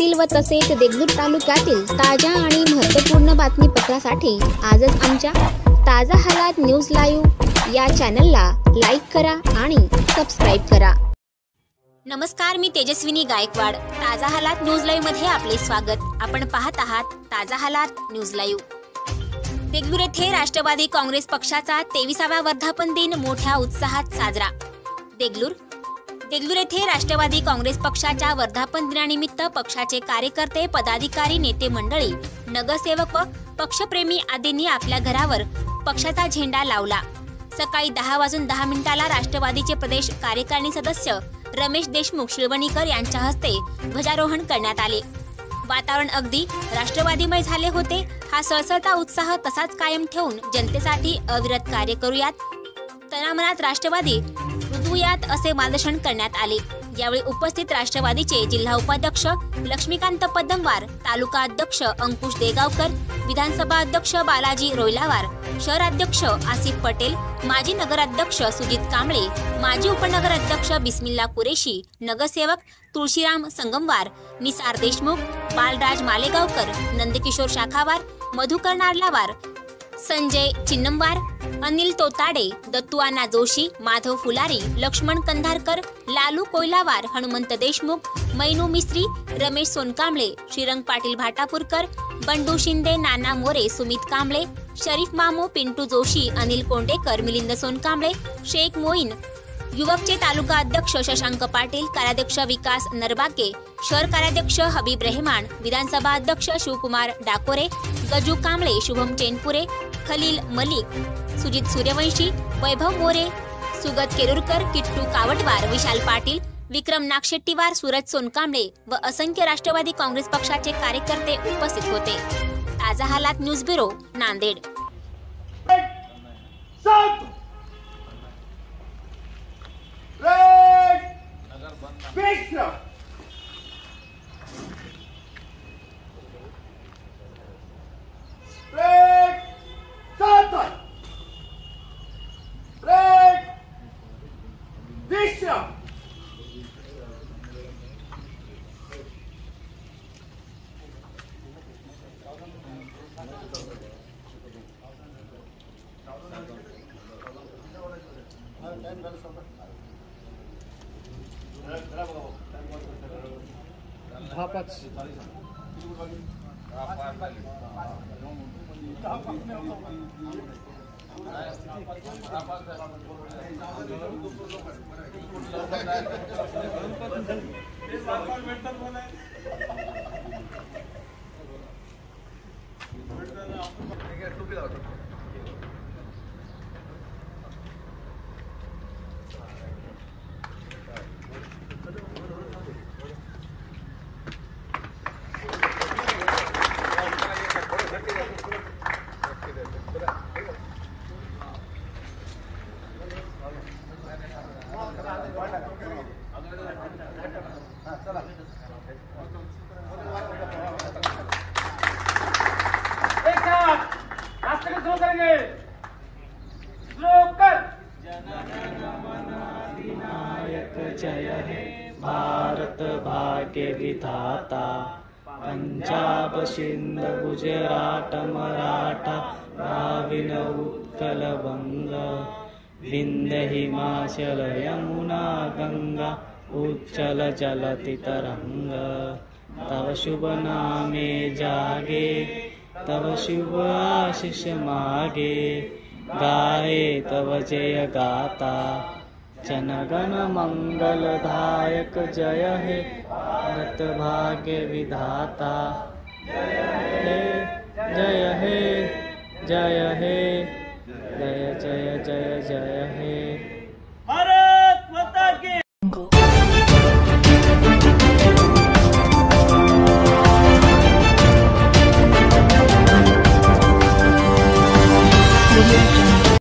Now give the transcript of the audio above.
व तसेच देगलूर तालुक्यातील ताज्या आणि महत्त्वपूर्ण बातमीपत्रासाठी आजच आमच्या ताजा हालात न्यूज लाईव्ह या चॅनलला लाईक करा आणि सबस्क्राईब करा. नमस्कार मी तेजस्विनी गायकवाड. ताजा हालात न्यूज लाईव्हमध्ये आपले स्वागत. आपण पाहत आहात ताजा हालात न्यूज लाईव्ह. देगलूर येथे राष्ट्रवादी काँग्रेस पक्षाचा तेविसावा वर्धापन दिन मोठ्या उत्साहात साजरा. देगलूर देगलूर येथे राष्ट्रवादी काँग्रेस पक्षाच्या वर्धापन दिनानिमित्त पक्षाचे कार्यकर्ते पदाधिकारी नेते मंडळी नगरसेवक व पक्षप्रेमी आदींनी आपल्या घरावर पक्षाचा झेंडा लावला. सकाळी दहा वाजून दहा मिनिटाला राष्ट्रवादीचे प्रदेश कार्यकारिणी सदस्य रमेश देशमुख शिळवणीकर यांच्या हस्ते ध्वजारोहण करण्यात आले. वातावरण अगदी राष्ट्रवादीमय झाले होते. हा सळसळता उत्साह तसाच कायम ठेवून जनतेसाठी अविरत कार्य करूयात. तनामनात राष्ट्रवादी रुजवूयात असे मार्गदर्शन करण्यात आले. यावेळी उपस्थित राष्ट्रवादीचे जिल्हा उपाध्यक्ष लक्ष्मीकांत पद्मवार तालुका अध्यक्ष अंकुश देगावकर विधानसभा अध्यक्ष बालाजी रोयलावार शहराध्यक्ष आसिफ पटेल माजी नगराध्यक्ष सुजित कांबळे माजी उपनगराध्यक्ष बिस्मिल्ला कुरेशी नगरसेवक तुळशीराम संगमवार निसार देशमुख बालराज मालेगावकर नंदकिशोर शाखावार मधुकर नारलावार संजय चिन्नंबार अनिल तोताडे दत्तुआना जोशी माधव फुलारी लक्ष्मण कंधारकर लालू कोयलावार हनुमंत देशमुख मैनू मिस्त्री रमेश सोनकांबळे श्रीरंग पाटील भाटापूरकर बंडू शिंदे नाना मोरे सुमित कांबळे शरीफ मामू पिंटू जोशी अनिल कोंडेकर मिलिंद सोनकांबळे शेख मोईन युवकचे तालुका अध्यक्ष शशांक पाटील कार्याध्यक्ष विकास नरबाके शहर कार्याध्यक्ष हबीब रेहमान विधानसभा अध्यक्ष शिवकुमार डाकोरे गजू कांबळे शुभम चेनपुरे खलील मलिक सुजित सूर्यवंशी वैभव मोरे सुगत केरुरकर किट्टू कावटवार विशाल पाटील विक्रम नागशेट्टीवार सूरज सोनकांबळे व असंख्य राष्ट्रवादी काँग्रेस पक्षाचे कार्यकर्ते उपस्थित होते ताजा हालात news bureau Nanded Santo! Red! 그죠? 다 빠지. 다 빠지. टोपी लावतो साथ रास्ते में शुरू करेंगे शुरू कर नायक जय हे भाग्यविधाता भाग्य विधाता पंजाब सिंध गुजरात मराठा द्राविड उत्कल बंग विंध्य हिमाचल यमुना गंगा उच्चल जलति तरंग तव शुभ नामे जागे तव शुभ आशिष मागे गाये तव जय गाता जनगण मंगलदायक जय हे भारत भाग्य विधाता। जय हे जय हे जय हे, जय जय जय जय हे।